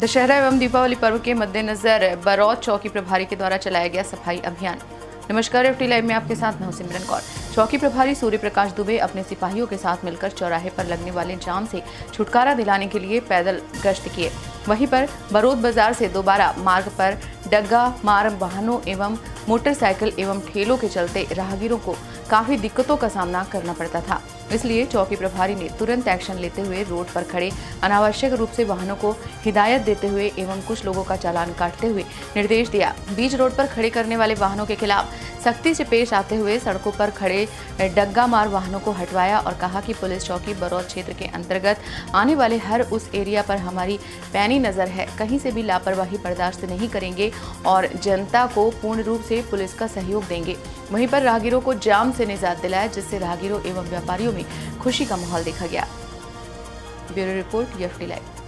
दशहरा एवं दीपावली पर्व के मद्देनजर बरौद चौकी प्रभारी के द्वारा चलाया गया सफ़ाई अभियान। नमस्कार एफटी लाइव में आपके साथ मैं सिमरन कौर। चौकी प्रभारी सूर्य प्रकाश दुबे अपने सिपाहियों के साथ मिलकर चौराहे पर लगने वाले जाम से छुटकारा दिलाने के लिए पैदल गश्त किए। वहीं पर बरोद बाज़ार से दोबारा मार्ग पर डग्गा मार वाहनों एवं मोटरसाइकिल एवं ठेलों के चलते राहगीरों को काफ़ी दिक्कतों का सामना करना पड़ता था। इसलिए चौकी प्रभारी ने तुरंत एक्शन लेते हुए रोड पर खड़े अनावश्यक रूप से वाहनों को हिदायत देते हुए एवं कुछ लोगों का चालान काटते हुए निर्देश दिया। बीच रोड पर खड़े करने वाले वाहनों के खिलाफ सख्ती से पेश आते हुए सड़कों पर खड़े डग्गा मार वाहनों को हटवाया और कहा कि पुलिस चौकी बरौद क्षेत्र के अंतर्गत आने वाले हर उस एरिया पर हमारी पैनी नज़र है। कहीं से भी लापरवाही बर्दाश्त नहीं करेंगे और जनता को पूर्ण रूप से पुलिस का सहयोग देंगे। वहीं पर राहगीरों को जाम से निजात दिलाया, जिससे राहगीरों एवं व्यापारियों में खुशी का माहौल देखा गया। ब्यूरो रिपोर्ट, यफ लाइव।